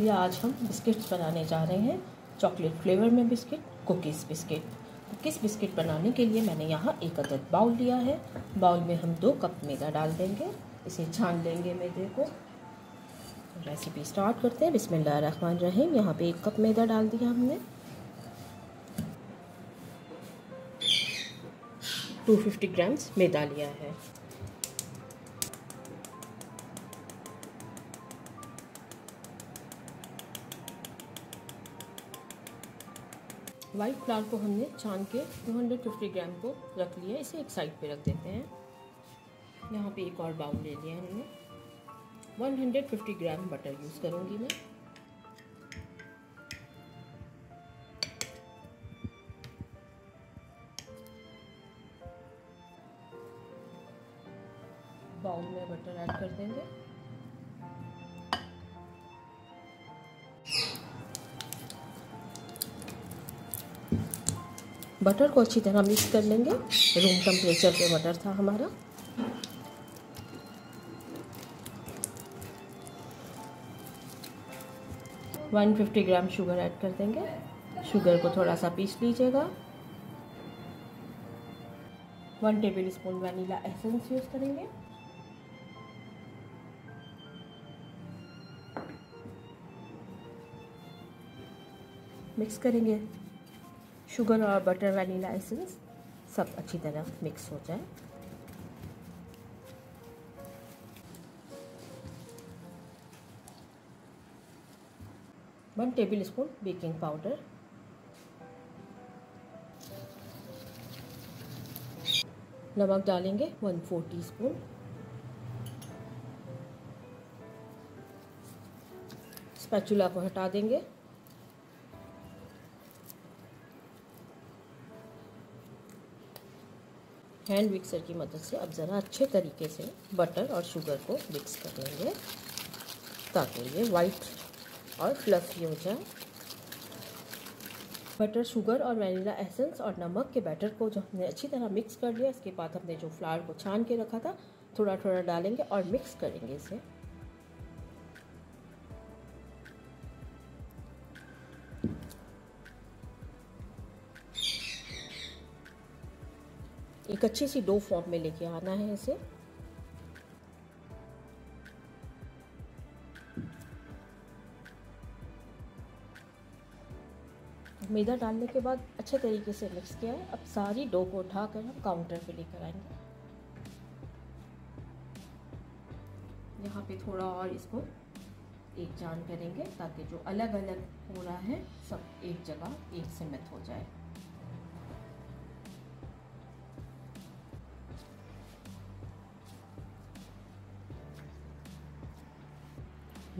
लिए आज हम बिस्किट्स बनाने जा रहे हैं। चॉकलेट फ्लेवर में biscuit, cookies biscuit. Cookies biscuit बनाने के लिए मैंने यहाँ एक अदद बाउल लिया है। बाउल में हम दो कप मैदा डाल देंगे। इसे छान लेंगे मैदे को। रेसिपी स्टार्ट करते हैं। बिस्मिल्लाह रहीम। यहाँ पे एक कप मैदा डाल दिया हमने। 250 ग्राम्स मैदा लिया है। वाइट फ्लावर को हमने छान के 250 ग्राम को रख लिया इसे एक साइड पे रख देते हैं। यहाँ पे एक और बाउल ले लिया हमने। 150 ग्राम बटर यूज़ करूँगी मैं। बाउल में बटर ऐड कर देंगे। बटर को अच्छी तरह मिक्स कर लेंगे। रूम टेम्परेचर पे बटर था हमारा। One fifty gram sugar add कर देंगे। शुगर को थोड़ा सा पीस लीजिएगा। One tablespoon vanilla essence use करेंगे। मिक्स करेंगे। शुगर और बटर वनीला एसेंस सब अच्छी तरह मिक्स हो जाए। One tablespoon baking powder नमक डालेंगे one four teaspoon spatula को हटा देंगे। हैंड मिक्सर की मदद से अब ज़रा अच्छे तरीके से बटर और शुगर को मिक्स कर लेंगे, ताकि ये वाइट और फ्लफी हो जाए। बटर शुगर और वनीला एसेंस और नमक के बैटर को जो हमने अच्छी तरह मिक्स कर लिया, इसके बाद हमने जो फ्लावर को छान के रखा था थोड़ा थोड़ा डालेंगे और मिक्स करेंगे इसे। एक अच्छी सी डो फॉर्म में लेके आना है इसे। मैदा डालने के बाद अच्छे तरीके से मिक्स किया है। अब सारी डो को उठाकर हम काउंटर पे लेकर आएँगे। यहाँ पे थोड़ा और इसको एक जान करेंगे ताकि जो अलग अलग हो रहा है, सब एक जगह एक सीमित हो जाए।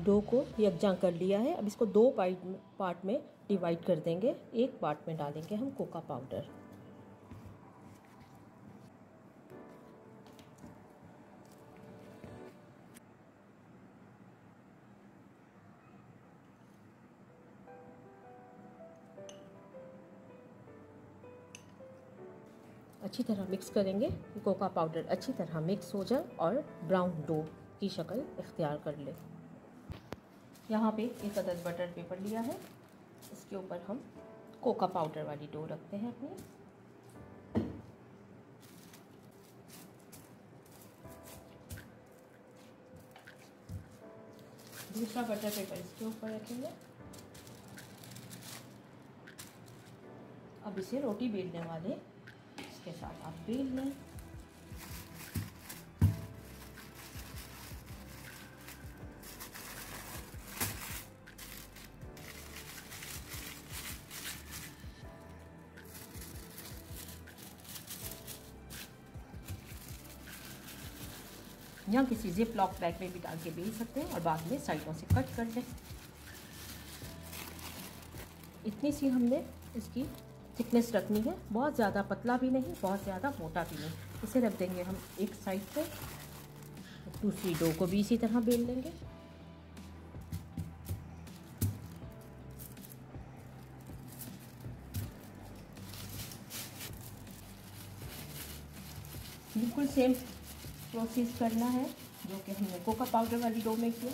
डो को यकजा कर लिया है। अब इसको दो पार्ट पार्ट में डिवाइड कर देंगे। एक पार्ट में डालेंगे हम कोका पाउडर अच्छी तरह मिक्स करेंगे कोका पाउडर अच्छी तरह मिक्स हो जाए और ब्राउन डो की शक्ल इख्तियार कर ले। यहाँ पे एक अदद बटर पेपर लिया है। इसके ऊपर हम कोका पाउडर वाली डो रखते हैं अपनी। दूसरा बटर पेपर इसके ऊपर रखेंगे। अब इसे रोटी बेलने वाले, इसके साथ आप बेल लें। या किसी जिप लॉक बैग में भी डाल के बेल सकते हैं और बाद में साइडों से कट कर लें इतनी सी हमने इसकी थिकनेस रखनी है। बहुत ज़्यादा पतला भी नहीं, बहुत ज़्यादा मोटा भी नहीं। इसे रख देंगे हम एक साइड पे। दूसरी डो को भी इसी तरह बेल लेंगे। बिल्कुल सेम प्रोसेस करना है, जो कि हमने कोका पाउडर वाली डो में किया,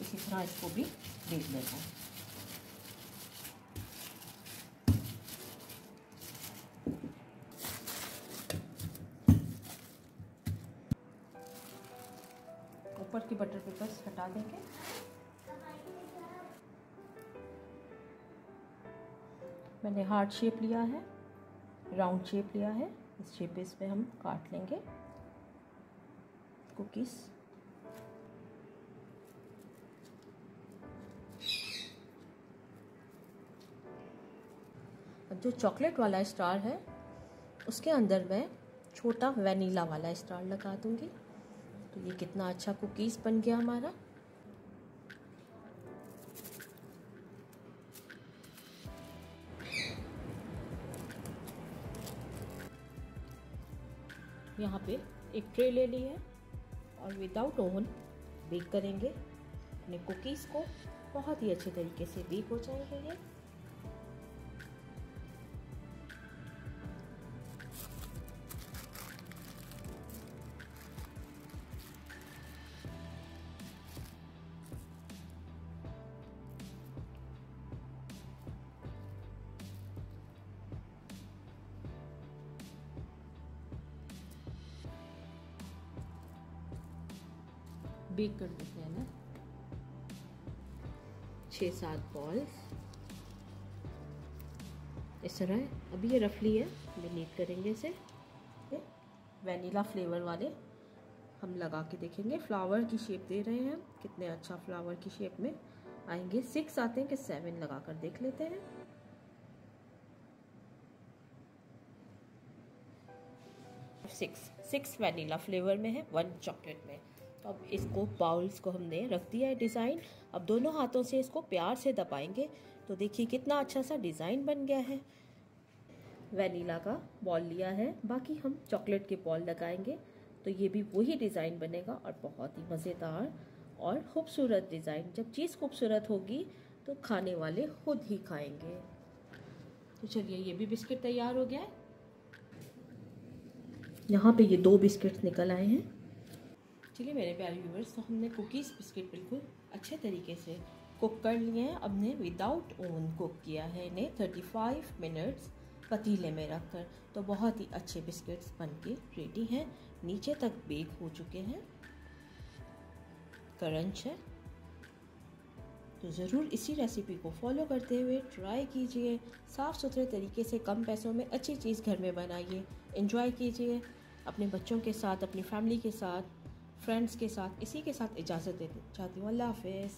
इसी तरह इसको भी देख लेना है। ऊपर के बटर पेपर्स हटा देंगे। मैंने हार्ट शेप लिया है राउंड शेप लिया है, इस शेप पे हम काट लेंगे। कुकीज़ जो चॉकलेट वाला स्टार है, उसके अंदर मैं छोटा वनीला वाला स्टार लगा दूँगी। तो ये कितना अच्छा कुकीज़ बन गया हमारा। यहाँ पे एक ट्रे ले ली है। और विदाउट ओवन बेक करेंगे। अपने कुकीज़ को बहुत ही अच्छे तरीके से बेक हो जाएँगे। ये बेक कर देते हैं ना। छः सात बॉल्स इस तरह। अभी ये रफली है। ये नीट करेंगे इसे। वनीला फ्लेवर वाले हम लगा के देखेंगे। फ्लावर की शेप दे रहे हैं कितने अच्छा फ्लावर की शेप में आएँगे। सिक्स आते हैं कि सेवन लगा कर देख लेते हैं। सिक्स सिक्स वनीला फ्लेवर में है। वन चॉकलेट में। अब इसको बाउल्स को हमने रख दिया है डिज़ाइन। अब दोनों हाथों से इसको प्यार से दबाएँगे। तो देखिए कितना अच्छा सा डिज़ाइन बन गया है। वनीला का बॉल लिया है। बाकी हम चॉकलेट के बॉल लगाएँगे। तो ये भी वही डिज़ाइन बनेगा और बहुत ही मज़ेदार और खूबसूरत डिज़ाइन। जब चीज़ खूबसूरत होगी तो खाने वाले खुद ही खाएँगे। तो चलिए, ये भी बिस्किट तैयार हो गया है। यहाँ पे ये दो बिस्किट्स निकल आए हैं। चलिए मेरे प्यारे व्यूवर्स तो हमने कुकीज़ बिस्किट बिल्कुल अच्छे तरीके से कुक कर लिए हैं। अब ने विदाउट ओवन कुक किया है इन्हें। 35 मिनट्स पतीले में रखकर। तो बहुत ही अच्छे बिस्किट्स बन के रेडी हैं। नीचे तक बेक हो चुके हैं। करंच है। तो ज़रूर इसी रेसिपी को फॉलो करते हुए ट्राई कीजिए। साफ़ सुथरे तरीके से कम पैसों में अच्छी चीज़ घर में बनाइए। इन्जॉय कीजिए। अपने बच्चों के साथ, अपनी फैमिली के साथ। फ्रेंड्स के साथ इसी के साथ इजाज़त देती चाहती हूँ। अल्लाह हाफिज़।